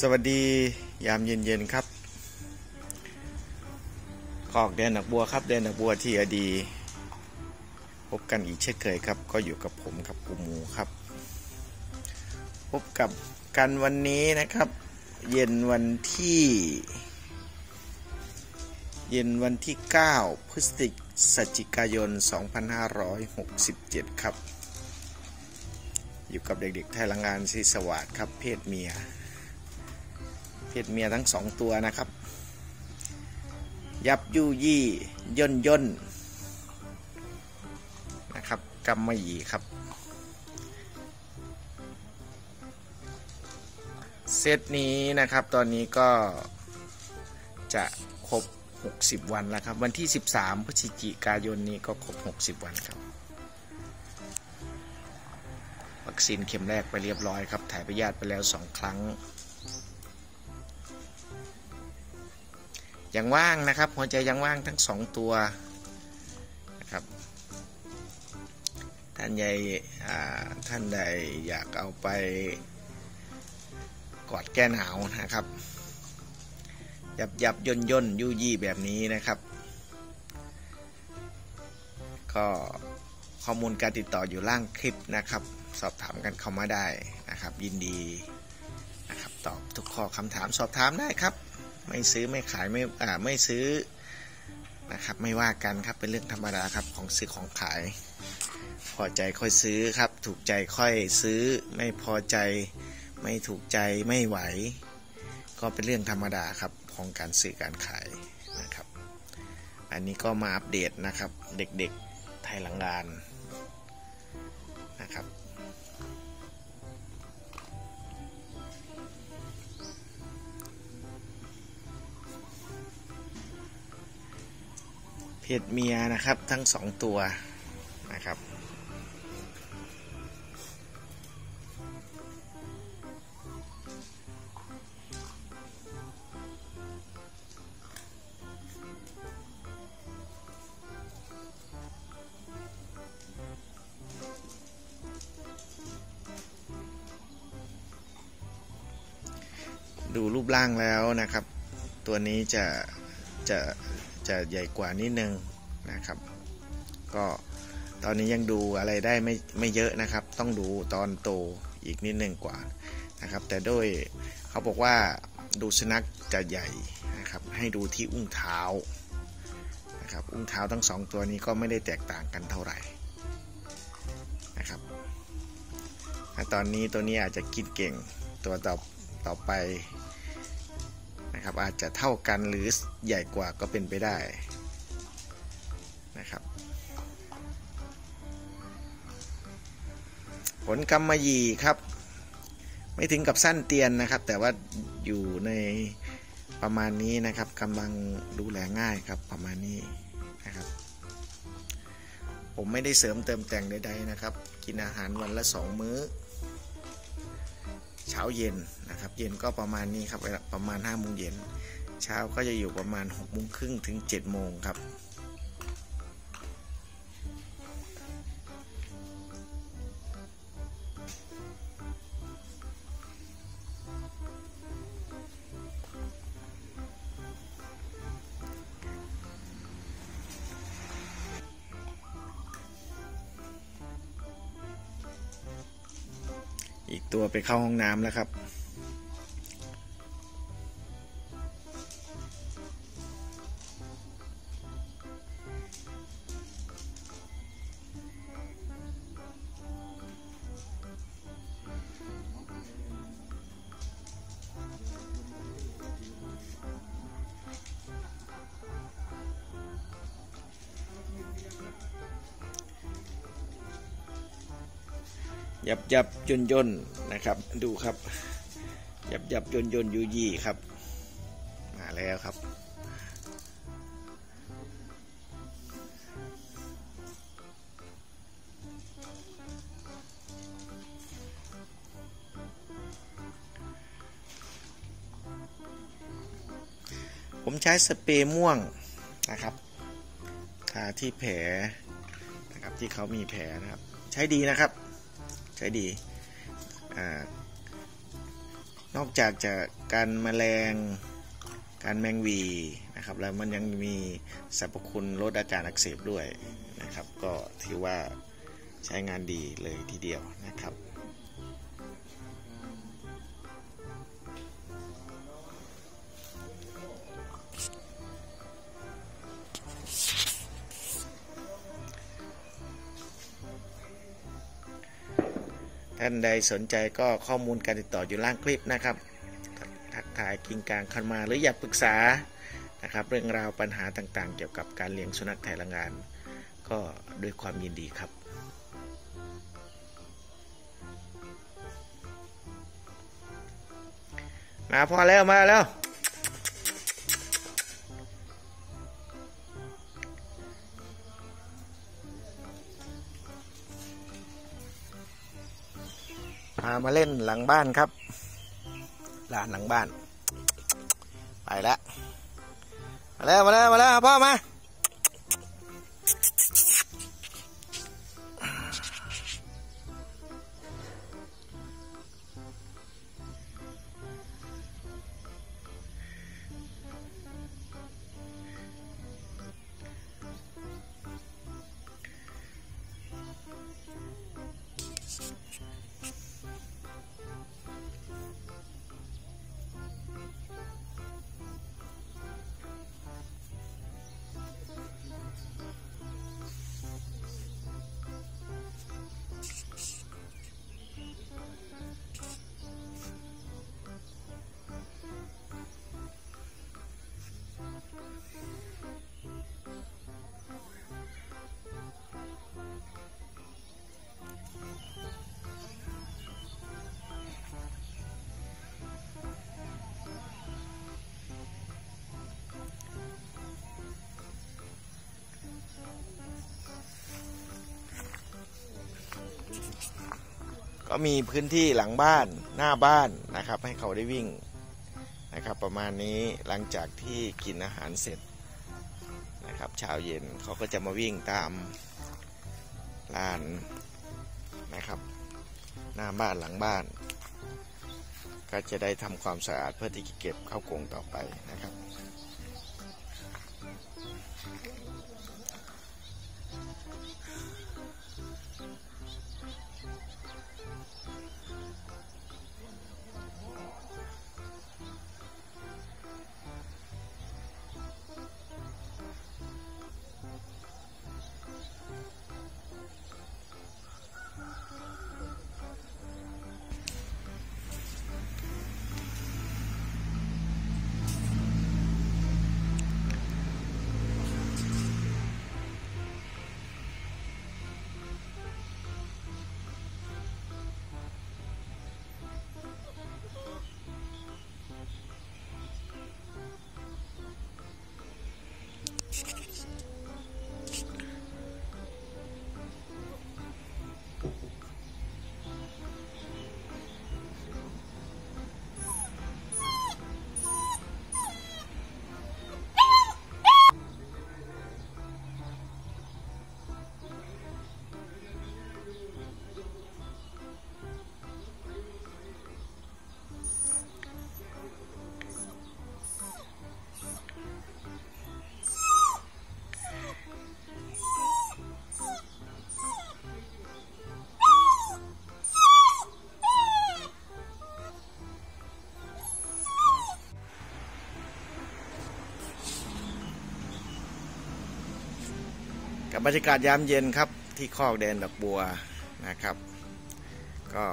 สวัสดียามเย็นๆครับขอกแดนหนักบัวครับแดนหนักบัวที่อดี พบกันอีกเช่นเคยครับ ก็อยู่กับผมกับกูมูครับ พบกับกันวันนี้นะครับ เย็นวันที่ เย็นวันที่ 9 พฤศจิกายน 2567 ครับ อยู่กับเด็กๆไทยลังงานศิสวัสดครับเพศเมีย ศเมียทั้งสองตัวนะครับ ยับยุยี่ย่นย่นนะครับกำมะหยี่ครับ เซตนี้นะครับตอนนี้ก็จะครบ 60 วันแล้วครับ วันที่ 13พฤศจิกายนนี้ก็ครบ 60 วันครับ วัคซีนเข็มแรกไปเรียบร้อยครับ ถ่ายพยาธิไปแล้ว 2 ครั้ง ยังว่างนะครับ หัวใจยังว่างทั้ง2ตัวนะครับท่านใหญ่ท่านใดอยากเอาไปกอดแก้หนาวนะครับ ยับยับย่นย่นยุยี่แบบนี้นะครับ ก็ข้อมูลการติดต่ออยู่ล่างคลิปนะครับ สอบถามกันเข้ามาได้นะครับ ยินดีนะครับตอบทุกข้อคำถามสอบถามได้ครับ ไม่ซื้อไม่ขายไม่อ่าไม่ซื้อนะครับไม่ว่ากันครับเป็นเรื่องธรรมดาครับของซื้อของขาย พอใจค่อยซื้อครับ ถูกใจค่อยซื้อไม่พอใจไม่ถูกใจไม่ไหว ก็เป็นเรื่องธรรมดาครับของการซื้อการขายนะครับ อันนี้ก็มาอัปเดตนะครับเด็กๆไทยหลังงานนะครับ เพศเมียนะครับทั้งสองตัวนะครับดูรูปร่างแล้วนะครับ ตัวนี้จะจะ จะใหญ่กว่านิดนึงนะครับ ก็ตอนนี้ยังดูอะไรได้ไม่ไม่เยอะนะครับ ต้องดูตอนโตอีกนิดนึงกว่านะครับ แต่โดยเขาบอกว่าดูสุนัขจะใหญ่นะครับ ให้ดูที่อุ้งเท้านะครับ อุ้งเท้าทั้งสองตัวนี้ก็ไม่ได้แตกต่างกันเท่าไหร่นะครับตอนนี้ตัวนี้อาจจะกินเก่งตัวต่อต่อไป นะครับ อาจจะเท่ากันหรือใหญ่กว่าก็เป็นไปได้นะครับ ผลกำมะหยี่ครับ ไม่ถึงกับสั้นเตียนนะครับ แต่ว่าอยู่ในประมาณนี้นะครับกำลังดูแลง่ายครับประมาณนี้นะครับ ผมไม่ได้เสริมเติมแต่งใดๆนะครับ กินอาหารวันละสองมื้อ เช้าเย็นนะครับ เย็นก็ประมาณนี้ครับประมาณ5้าโมงเย็น เช้าก็จะอยู่ประมาณ6กโมงครึ่งถึง7จ็ดโมงครับ ตัวไปเข้าห้องน้ำแล้วครับ ยับยับย่นย่นนะครับ ดูครับ ยับยับย่นย่นยูยี่ครับ มาแล้วครับผมใช้สเปรย์ม่วงนะครับ ทาที่แผลนะครับที่เขามีแผลนะครับ ใช้ดีนะครับ ใช้ดีนอกจากจะการมแมลงการแมงวีนะครับแล้วมันยังมีสรรพคุณลดอาการอักเสบด้วยนะครับ ก็ถือว่าใช้งานดีเลยทีเดียวนะครับ ท่านใดสนใจก็ข้อมูลการติดต่ออยู่ล่างคลิปนะครับ ทักทายกิงกลางคันมาหรืออยากปรึกษานะครับ เรื่องราวปัญหาต่างๆ เกี่ยวกับการเลี้ยงสุนัขไทยละงาน ก็ด้วยความยินดีครับมาพอแล้วมาแล้วามาเล่นหลังบ้านครับลานหลังบ้าน ไปแล้ว มาแล้ว มาแล้ว มาแล้วพ่อมา ก็มีพื้นที่หลังบ้านหน้าบ้านนะครับ ให้เขาได้วิ่งนะครับ ประมาณนี้หลังจากที่กินอาหารเสร็จนะครับเช้าเย็นเขาก็จะมาวิ่งตามลานนะครับ หน้าบ้านหลังบ้าน ก็จะได้ทำความสะอาดเพื่อที่จะเก็บเข้ากรงต่อไปนะครับ กับบรรยากาศยามเย็นครับที่คอกแดนดอกบัวนะครับ ก็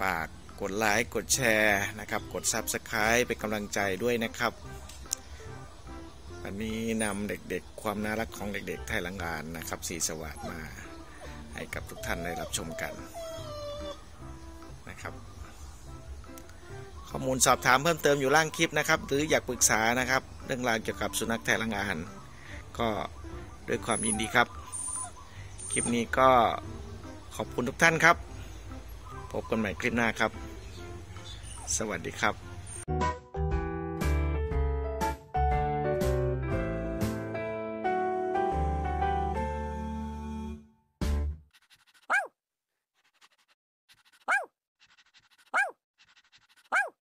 ฝากกดไลค์กดแชร์นะครับ กด Subscribe เป็นกำลังใจด้วยนะครับวันนี้นำเด็กๆ ความน่ารักของเด็กๆ ไทยลังงานนะครับ สีสวัสดมาให้กับทุกท่านได้รับชมกันนะครับ ข้อมูลสอบถามเพิ่มเติมอยู่ล่างคลิปนะครับ หรืออยากปรึกษานะครับ เรื่องราวเกี่ยวกับสุนัขไทยลังงาน ก็ด้วยความยินดีครับ คลิปนี้ก็ขอบคุณทุกท่านครับ พบกันใหม่คลิปหน้าครับ สวัสดีครับ